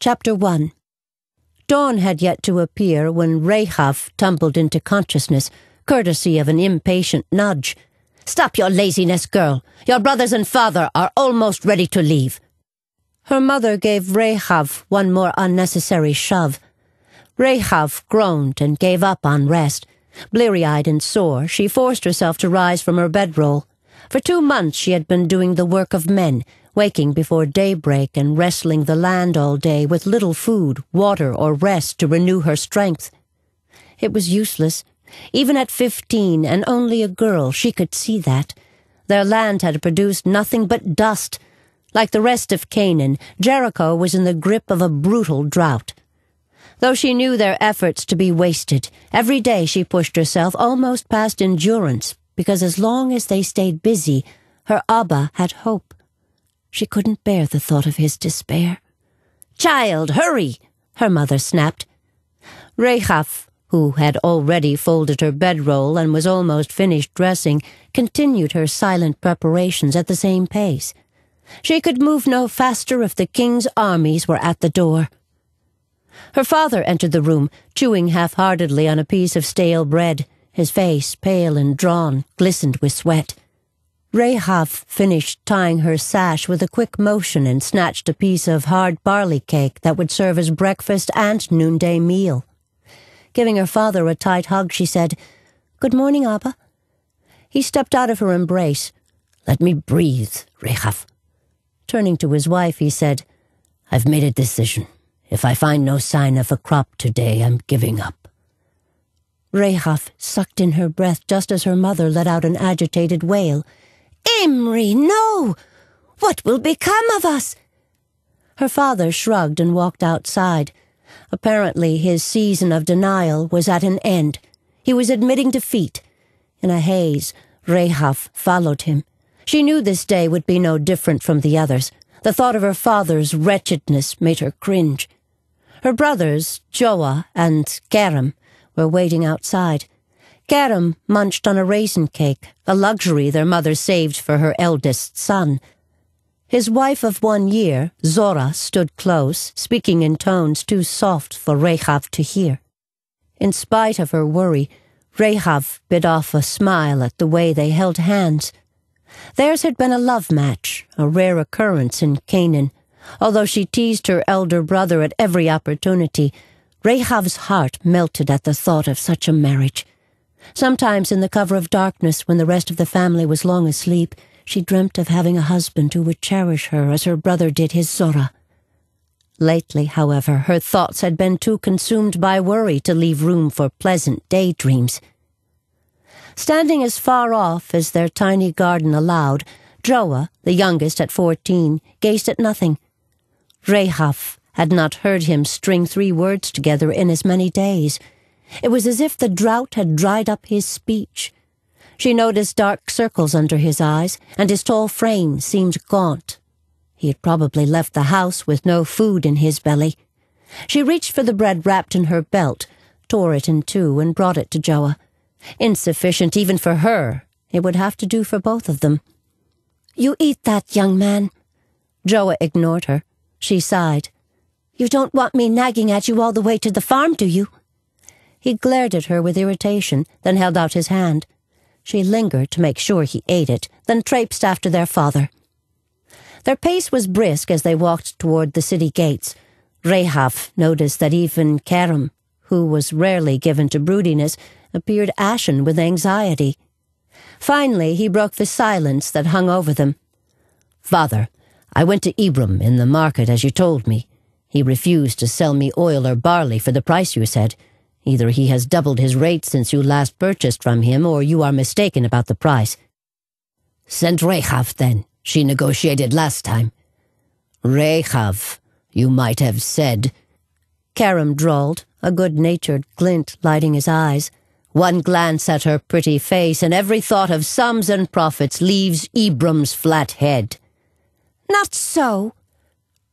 Chapter 1 Dawn had yet to appear when Rehav tumbled into consciousness, courtesy of an impatient nudge. Stop your laziness, girl. Your brothers and father are almost ready to leave. Her mother gave Rehav one more unnecessary shove. Rehav groaned and gave up on rest. Bleary-eyed and sore, she forced herself to rise from her bedroll. For two months she had been doing the work of men, waking before daybreak and wrestling the land all day with little food, water, or rest to renew her strength. It was useless. Even at fifteen and only a girl, she could see that. Their land had produced nothing but dust. Like the rest of Canaan, Jericho was in the grip of a brutal drought. Though she knew their efforts to be wasted, every day she pushed herself almost past endurance, because as long as they stayed busy, her Abba had hope. She couldn't bear the thought of his despair. Child, hurry! her mother snapped. Rehav, who had already folded her bedroll and was almost finished dressing, continued her silent preparations at the same pace. She could move no faster if the king's armies were at the door. Her father entered the room, chewing half-heartedly on a piece of stale bread. His face, pale and drawn, glistened with sweat. Rehav finished tying her sash with a quick motion and snatched a piece of hard barley cake that would serve as breakfast and noonday meal. Giving her father a tight hug, she said, Good morning, Abba. He stepped out of her embrace. Let me breathe, Rehav. Turning to his wife, he said, I've made a decision. If I find no sign of a crop today, I'm giving up. Rehav sucked in her breath just as her mother let out an agitated wail. Imri, no! What will become of us? Her father shrugged and walked outside. Apparently, his season of denial was at an end. He was admitting defeat. In a haze, Rehav followed him. She knew this day would be no different from the others. The thought of her father's wretchedness made her cringe. Her brothers, Joah and Garam, were waiting outside. Garam munched on a raisin cake, a luxury their mother saved for her eldest son. His wife of one year, Zora, stood close, speaking in tones too soft for Rehav to hear. In spite of her worry, Rehav bit off a smile at the way they held hands. Theirs had been a love match, a rare occurrence in Canaan. Although she teased her elder brother at every opportunity, Rehav's heart melted at the thought of such a marriage. Sometimes in the cover of darkness, when the rest of the family was long asleep, she dreamt of having a husband who would cherish her as her brother did his Zora. Lately, however, her thoughts had been too consumed by worry to leave room for pleasant daydreams. Standing as far off as their tiny garden allowed, Joah, the youngest at fourteen, gazed at nothing. Rehav had not heard him string three words together in as many days. It was as if the drought had dried up his speech. She noticed dark circles under his eyes, and his tall frame seemed gaunt. He had probably left the house with no food in his belly. She reached for the bread wrapped in her belt, tore it in two, and brought it to Joa. Insufficient even for her, it would have to do for both of them. You eat that, young man. Joa ignored her. She sighed. You don't want me nagging at you all the way to the farm, do you? He glared at her with irritation, then held out his hand. She lingered to make sure he ate it, then traipsed after their father. Their pace was brisk as they walked toward the city gates. Rehav noticed that even Karam, who was rarely given to broodiness, appeared ashen with anxiety. Finally, he broke the silence that hung over them. Father, I went to Ibram in the market as you told me. He refused to sell me oil or barley for the price you said. Either he has doubled his rate since you last purchased from him, or you are mistaken about the price. Send Rehav, then. She negotiated last time. Rehav, you might have said. Karam drawled, a good-natured glint lighting his eyes. One glance at her pretty face, and every thought of sums and profits leaves Ibram's flat head. Not so,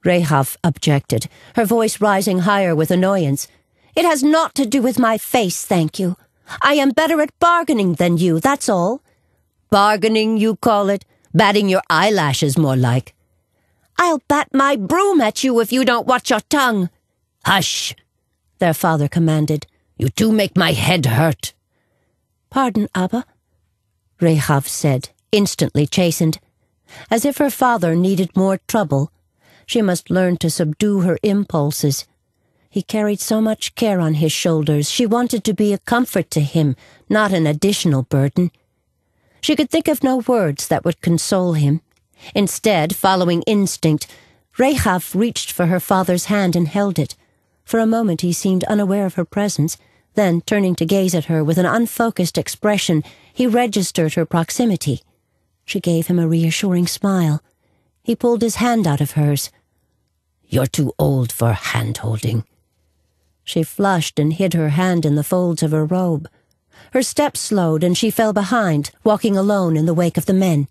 Rehav objected, her voice rising higher with annoyance. It has naught to do with my face, thank you. I am better at bargaining than you, that's all. Bargaining, you call it? Batting your eyelashes, more like. I'll bat my broom at you if you don't watch your tongue. Hush, their father commanded. You do make my head hurt. Pardon, Abba, Rehav said, instantly chastened. As if her father needed more trouble, she must learn to subdue her impulses. He carried so much care on his shoulders, she wanted to be a comfort to him, not an additional burden. She could think of no words that would console him. Instead, following instinct, Rehav reached for her father's hand and held it. For a moment he seemed unaware of her presence, then, turning to gaze at her with an unfocused expression, he registered her proximity. She gave him a reassuring smile. He pulled his hand out of hers. You're too old for hand-holding. She flushed and hid her hand in the folds of her robe. Her steps slowed and she fell behind, walking alone in the wake of the men.